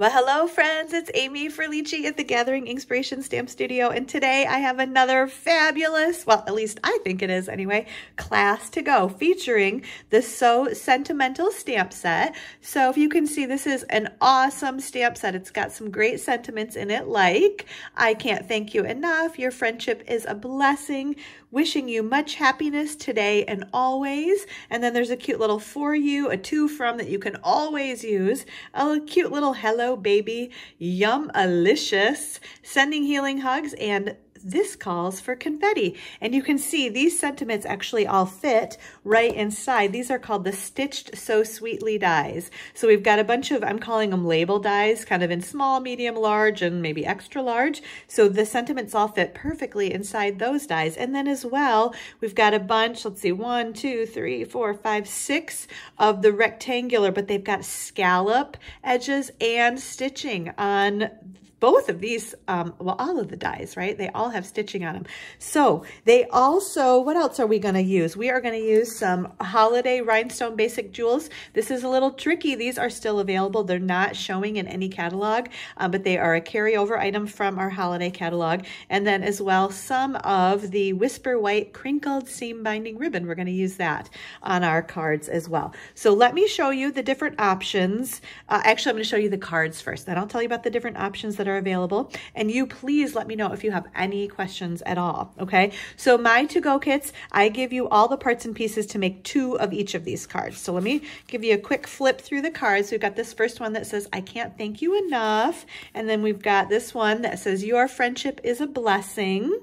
Well, hello friends, it's Amy Frillici at the Gathering Inkspiration Stamp Studio, and today I have another fabulous, well, at least I think it is anyway, class to go featuring the So Sentimental stamp set. So if you can see, this is an awesome stamp set. It's got some great sentiments in it like, I can't thank you enough, your friendship is a blessing, wishing you much happiness today and always. And then there's a cute little for you, a to from that you can always use, a cute little hello baby, yum alicious, sending healing hugs, and this calls for confetti. And you can see these sentiments actually all fit right inside. These are called the Stitched So Sweetly dies. So we've got a bunch of, I'm calling them label dies, kind of in small, medium, large, and maybe extra large. So the sentiments all fit perfectly inside those dies. And then as well, we've got a bunch, let's see, one, two, three, four, five, six of the rectangular, but they've got scallop edges and stitching on both of these, um, well, all of the dies, right? They all have stitching on them. So they also, what else are we going to use? We are going to use some holiday rhinestone basic jewels. This is a little tricky. These are still available. They're not showing in any catalog, uh, but they are a carryover item from our holiday catalog. And then as well, some of the Whisper White crinkled seam binding ribbon. We're going to use that on our cards as well. So let me show you the different options. Uh, actually, I'm going to show you the cards first. Then I'll tell you about the different options that are available. And you please let me know if you have any questions at all, okay? So my to-go kits, I give you all the parts and pieces to make two of each of these cards. So let me give you a quick flip through the cards. We've got this first one that says, I can't thank you enough. And then we've got this one that says, your friendship is a blessing.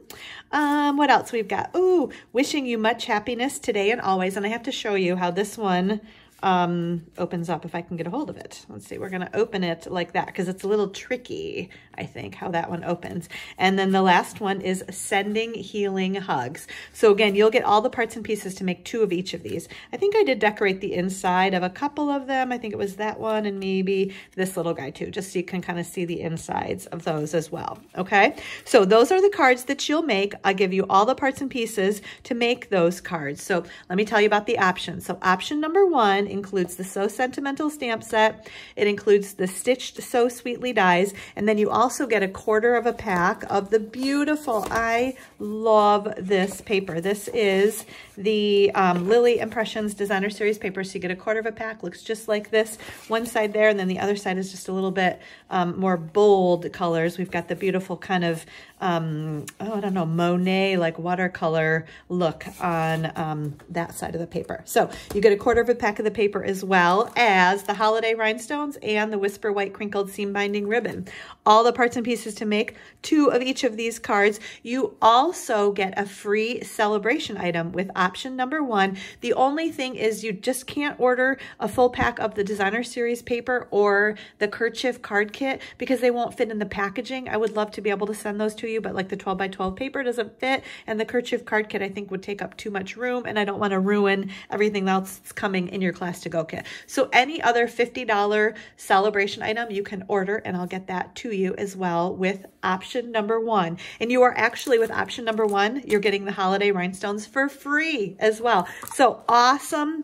Um, what else we've got? Ooh, wishing you much happiness today and always. And I have to show you how this one um, opens up if I can get a hold of it. Let's see, we're gonna open it like that because it's a little tricky, I think, how that one opens. And then the last one is sending healing hugs. So again, you'll get all the parts and pieces to make two of each of these. I think I did decorate the inside of a couple of them. I think it was that one and maybe this little guy too, just so you can kind of see the insides of those as well, okay? So those are the cards that you'll make. I'll give you all the parts and pieces to make those cards. So let me tell you about the options. So option number one includes the So Sentimental stamp set. It includes the Stitched So Sweetly dies. And then you also get a quarter of a pack of the beautiful, I love this paper. This is the um, Lily Impressions Designer Series paper. So you get a quarter of a pack, looks just like this. One side there, and then the other side is just a little bit um, more bold colors. We've got the beautiful kind of, um, oh, I don't know, Monet, like watercolor look on um, that side of the paper. So you get a quarter of a pack of the paper as well as the holiday rhinestones and the Whisper White crinkled seam binding ribbon. All the parts and pieces to make two of each of these cards. You also get a free celebration item with option number one. The only thing is you just can't order a full pack of the designer series paper or the kerchief card kit because they won't fit in the packaging. I would love to be able to send those to you, but like the 12 by 12 paper doesn't fit and the kerchief card kit I think would take up too much room and I don't want to ruin everything else that's coming in your class to go kit. So any other $50 celebration item you can order and I'll get that to you as well with option number one. And you are actually with option number one, you're getting the holiday rhinestones for free as well. So awesome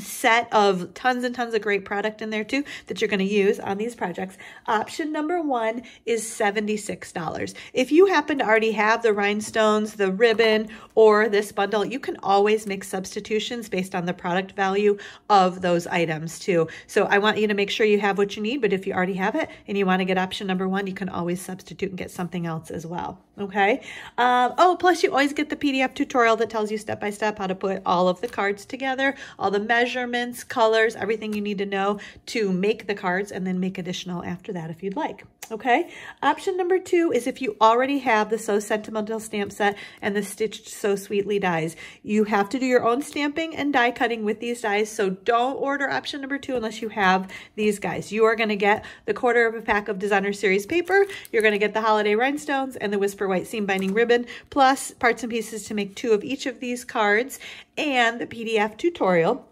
set of tons and tons of great product in there too that you're going to use on these projects. Option number one is $76. If you happen to already have the rhinestones, the ribbon, or this bundle, you can always make substitutions based on the product value of those items too. So I want you to make sure you have what you need, but if you already have it and you want to get option number one, you can always substitute and get something else as well. Okay. Um, oh, plus you always get the PDF tutorial that tells you step by step how to put all of the cards together, all the measures measurements, colors, everything you need to know to make the cards and then make additional after that if you'd like. Okay. Option number two is if you already have the So Sentimental stamp set and the Stitched So Sweetly dies. You have to do your own stamping and die cutting with these dies. So don't order option number two unless you have these guys. You are going to get the quarter of a pack of Designer Series paper. You're going to get the Holiday Rhinestones and the Whisper White Seam Binding Ribbon, plus parts and pieces to make two of each of these cards and the PDF tutorial.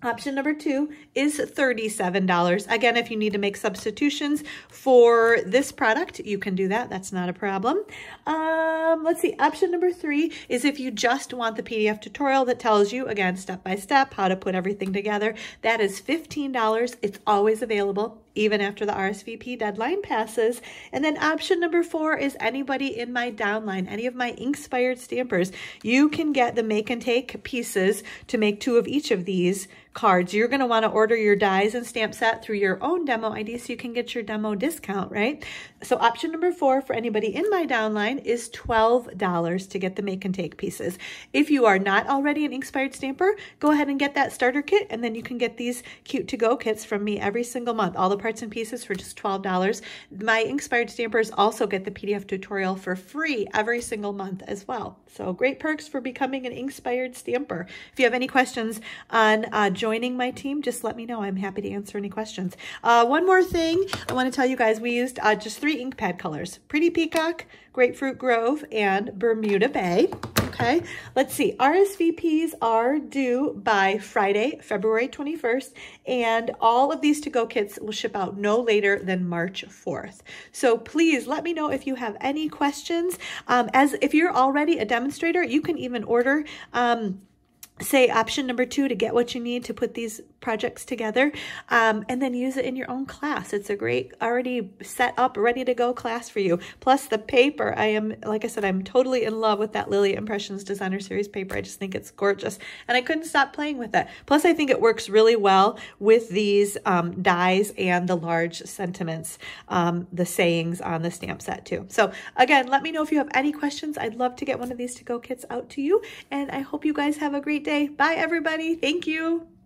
Option number two is $37. Again, if you need to make substitutions for this product, you can do that. That's not a problem. Um, let's see. Option number three is if you just want the PDF tutorial that tells you, again, step by step, how to put everything together. That is $15. It's always available even after the RSVP deadline passes. And then option number four is anybody in my downline, any of my Inkspired stampers, you can get the make and take pieces to make two of each of these cards. You're going to want to order your dies and stamp set through your own demo ID so you can get your demo discount, right? So option number four for anybody in my downline is $12 to get the make and take pieces. If you are not already an Inkspired stamper, go ahead and get that starter kit and then you can get these cute to-go kits from me every single month. All the parts and pieces for just $12. My Inkspired stampers also get the PDF tutorial for free every single month as well. So great perks for becoming an Inkspired stamper. If you have any questions on uh, joining my team, just let me know. I'm happy to answer any questions. Uh, one more thing I want to tell you guys, we used uh, just three ink pad colors, Pretty Peacock, Grapefruit Grove, and Bermuda Bay. Okay, let's see. RSVPs are due by Friday, February 21st, and all of these to-go kits will ship out no later than March 4th. So please let me know if you have any questions. Um, as if you're already a demonstrator, you can even order um, say option number two to get what you need to put these projects together um, and then use it in your own class. It's a great already set up, ready to go class for you. Plus the paper, I am, like I said, I'm totally in love with that Lily Impressions Designer Series paper. I just think it's gorgeous and I couldn't stop playing with it. Plus I think it works really well with these um, dies and the large sentiments, um, the sayings on the stamp set too. So again, let me know if you have any questions. I'd love to get one of these to-go kits out to you and I hope you guys have a great day. Bye everybody. Thank you.